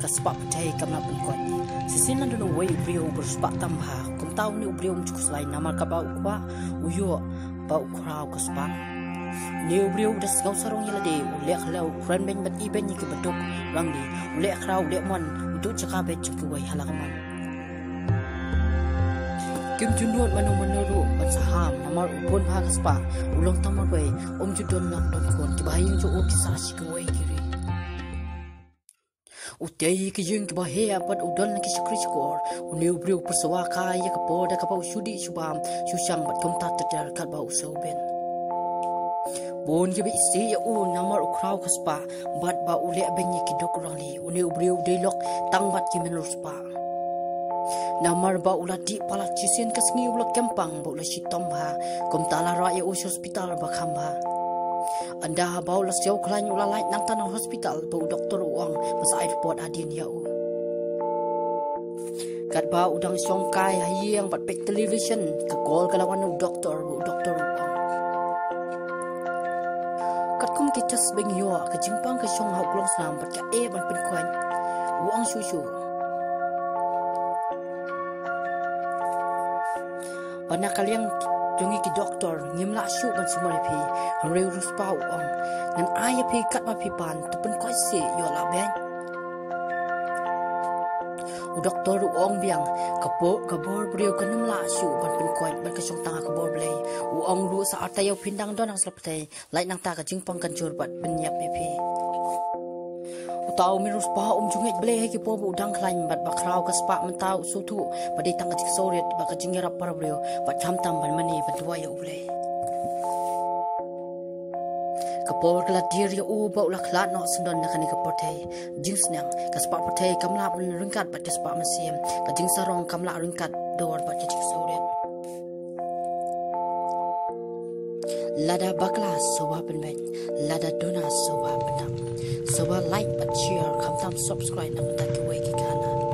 kaspa patai kamna pun ko sisin nan do wei brio berspa tambah kum tau ni brio mu cukus lain nama ka bau kwa uyo bau krau kaspa ni brio das ngau sarong yala de ule khlau kran ben bat iben ni ke bedok rang ni. Ule krau ule mon utu chaka be wei halakaman kim junduat manu menuru bat saham namar upon ha kaspa ulong tamar wei om judon nak don kon jo o kisah si ke wei kiri Utei ki jeng ki bahe apat udon ki shukri skor uneu briu persawa kaya ka poda ka pau shudi shubam shushang bat kom tat ter kat bau so ben bon ki bi si ya u namar ukrau kaspa bat ba ule benye ki dok rangli uneu briu delok tang bat ki menur spa. Namar ba ula di pala chisen kasngi ula kempang. Ba ula shitom ha kom tala ra ya us hospital ba khamba anda bau las jauh kelan ula lain nang tanah hospital bau doktor uang masa air pot adin ya u. Kat ba udang song kai hayi yang bat pek television ke call kalawan u doktor bau doktor uang. Kat kum kita sebeng yo ke jimpang ke song hau klong senam bat ka e ban pen kuan uang susu. Banyak kalian jungi ki doktor ngim la shu ban sumar phi re rus pau ong nan ai phi kat ma phi pan tu pen koi se yo la ben. U doktor ong biang ka po ka bor brio ka nam la shu ban pen koi ban ka song tanga ka blai u ong ru sa ata yo pindang don ang slap tai lai nang ta ka jing pang kan jur bat ben yap phi tau mirus pa um junget ble ki po bu dang klain bat ba krau ka spa man tau su thu ba de tang ka chik soret ba ka jing yara par brio ba tham tam ban mani ba dua ya ble ka por la dir ya u ba la khla no sundon na kani ka por thai jing snang ka spa por thai kam la bun ringkat ba ka spa ma sim ka jing sarong kam la ba ka chik soret Lada bakla sowa penben, lada dona sowa penam. sebuah like but share, come and subscribe, namun tak kewai kikana.